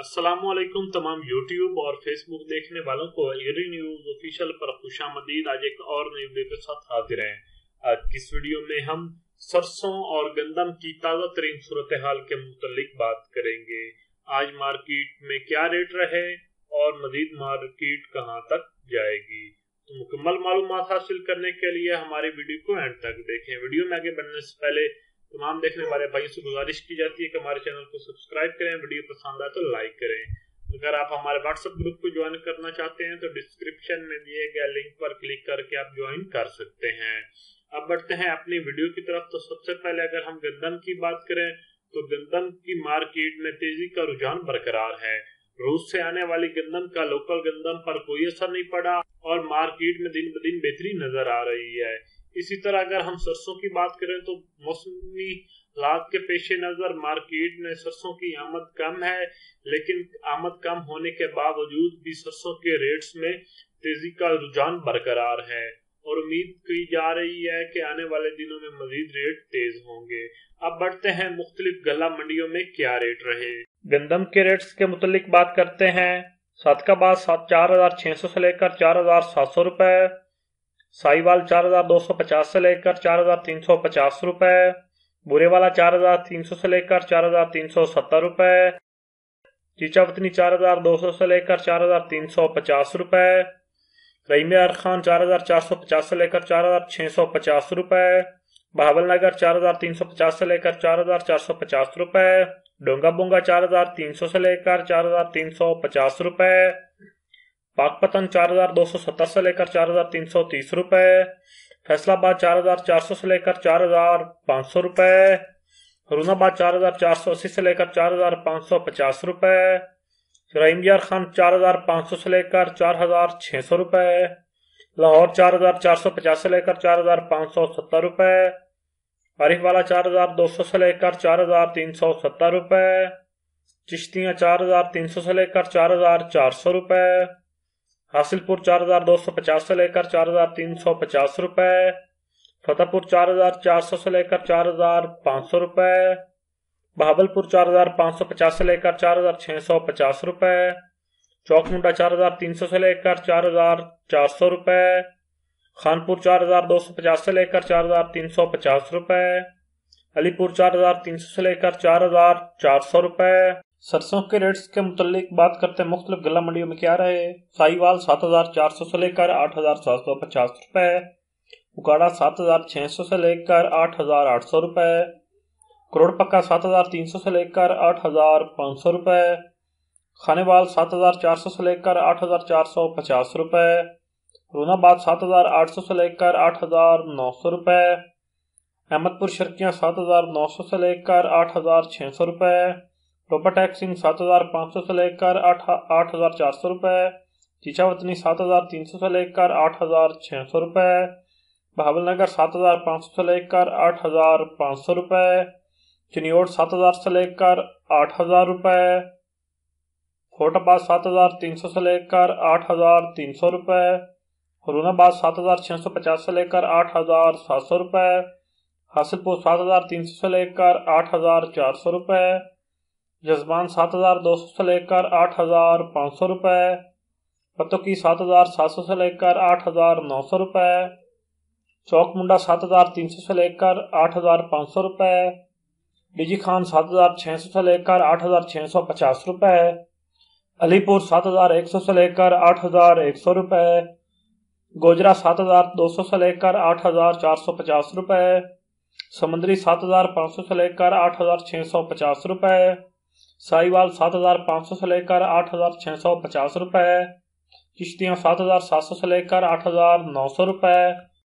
असलकुम तमाम यूट्यूब और फेसबुक देखने वालों को एरी न्यूज़ ऑफिशियल पर खुशा मदीद आज एक और नई वीडियो के साथ हाजिर हैं। आज की इस वीडियो में हम सरसों और गंदम की ताज़ा तरीन सूरत हाल के मुतलिक बात करेंगे। आज मार्केट में क्या रेट रहे और मजीद मार्केट कहाँ तक जाएगी? तो मुकम्मल मालूम हासिल करने के लिए हमारे वीडियो को एंड तक देखें। वीडियो में आगे बढ़ने से पहले तमाम देखने वाले भाइयों से गुजारिश की जाती है कि हमारे चैनल को सब्सक्राइब करें, वीडियो पसंद आए तो लाइक करें। अगर आप हमारे व्हाट्सएप ग्रुप को ज्वाइन करना चाहते हैं तो डिस्क्रिप्शन में दिए गए लिंक पर क्लिक करके आप ज्वाइन कर सकते हैं। अब बढ़ते हैं अपनी वीडियो की तरफ़। तो सबसे पहले अगर हम गंदम की बात करें तो गंदम की मार्केट में तेज़ी का रुझान बरकरार है। रूस से आने वाली गंदम का लोकल गंदम पर कोई असर नहीं पड़ा और मार्केट में दिन ब दिन बेहतरी नज़र आ रही है। इसी तरह अगर हम सरसों की बात करें तो मौसमी हालात के पेश नज़र मार्केट में सरसों की आमद कम है, लेकिन आमद कम होने के बावजूद भी सरसों के रेट्स में तेज़ी का रुझान बरकरार है। और उम्मीद की जा रही है कि आने वाले दिनों में मजीद रेट तेज होंगे। अब बढ़ते हैं मुख्तलिफ़ गला मंडियों में क्या रेट रहे। गंदम के रेट्स के मुतलिक बात करते हैं। सात का बाद सात चार हज़ार छह सौ से लेकर चार हज़ार सात सौ रुपए। साईवाल चार हज़ार दो सौ पचास से लेकर चार हज़ार तीन सौ पचास रूपए बुरे वाला चार हज़ार तीन सौ से लेकर चार हज़ार तीन सौ सत्तर रूपए चीचावतनी चार हज़ार दो सौ से लेकर चार हज़ार तीन सौ पचास रूपए रईम खान चार हज़ार चार सौ पचास से लेकर चार हज़ार छह सौ पचास रूपए बहावल नगर चार हज़ार तीन सौ पचास से लेकर चार हज़ार चार सौ पचास रूपए डोंगा बोंगा चार हज़ार तीन सौ से लेकर चार हज़ार तीन सौ पचास रूपए पाकपतन चार हज़ार दो सौ सत्तर से लेकर चार हज़ार तीन सौ तीस रूपए फैसलाबाद चार हज़ार चार सौ से लेकर चार हज़ार पाँच सौ रूपए हरुणाबाद चार हज़ार चार सौ अस्सी से लेकर चार हज़ार पाँच सौ पचास रूपए रहीमयार खान चार हज़ार पाँच सौ से लेकर चार हज़ार छः सौ रूपए लाहौर चार हज़ार चार सौ पचास से लेकर चार हज़ार पाँच सौ सत्तर रूपए आरिफ वाला चार हज़ार दो सौ से लेकर चार हज़ार तीन सौ सत्तर रूपए चिश्तियाँ चार हज़ार तीन सौ से लेकर चार हज़ार चार सौ रूपए हासिलपुर चार हज़ार दो सौ पचास से लेकर चार हज़ार तीन सौ पचास रूपए फतेहपुर चार हज़ार चार सौ से लेकर चार हज़ार पाँच सौ रूपए बहावलपुर चार हज़ार पाँच सौ पचास से लेकर चार हज़ार छह सौ पचास रूपए चौकमुंडा चार हज़ार तीन सौ से लेकर चार हज़ार चार सौ रूपए खानपुर चार हज़ार दो सौ पचास से लेकर चार हज़ार तीन सौ पचास रूपए अलीपुर चार हज़ार तीन सौ से लेकर चार हज़ार चार सौ रूपए सरसों के रेट्स के मुतलिक बात करते हैं, मुख्तलिफ़ गला मंडियों में क्या रहे? साहिवाल सात हज़ार चार सौ से लेकर आठ हज़ार सात सौ पचास रुपए। उकाड़ा सात हज़ार छह सौ से लेकर आठ हज़ार आठ सौ रुपए। करोड़ पक्का सात हज़ार तीन सौ से लेकर आठ हज़ार पाँच सौ रुपए। खानेवाल सात हज़ार चार सौ से लेकर आठ हज़ार चार सौ पचास रुपए। रोनाबाद सात हज़ार आठ सौ से लेकर आठ हज़ार नौ सौ रुपए। अहमदपुर, शर्कियाँ सात हज़ार नौ सौ से लेकर आठ हज़ार छः सौ रुपए। रोपर टैक्सिंग सात हज़ार पाँच सौ से लेकर आठ आठ हज़ार चार सौ रुपये चीचावतनी सात हज़ार तीन सौ से लेकर आठ हज़ार छः सौ रुपये बहावलनगर सात हज़ार पाँच सौ से लेकर आठ हज़ार पाँच सौ रुपये चिनियोट सात हज़ार से लेकर आठ हज़ार रुपये फोटाबाद सात हज़ार तीन सौ से लेकर आठ हज़ार तीन सौ रुपये हरुणाबाद सात हज़ार छः सौ पचास से लेकर आठ हज़ार सात सौ रुपये हासिलपुर सात हज़ार तीन सौ से लेकर आठ हज़ार चार सौ रुपये जजमान सात हज़ार दो सौ से लेकर आठ हज़ार पाँच सौ रुपये पतोकी सात हज़ार सात सौ से लेकर आठ हज़ार नौ सौ रुपये चौक मुंडा सात हज़ार तीन सौ से लेकर आठ हज़ार पाँच सौ रुपये डिजी खान सात हज़ार छः सौ से लेकर आठ हज़ार छः सौ पचास रुपये अलीपुर सात हज़ार एक सौ से लेकर आठ हज़ार एक सौ रुपये गोजरा सात हज़ार दो सौ से लेकर आठ हज़ार चार सौ पचास रुपये समुद्री सात हज़ार पाँच सौ से लेकर आठ हज़ार छः सौ पचास रुपये साहिवाल सात हज़ार पाँच सौ से लेकर आठ हज़ार छः सौ पचास रुपये किश्तियाँ सात हज़ार सात सौ से लेकर आठ हज़ार नौ सौ रुपये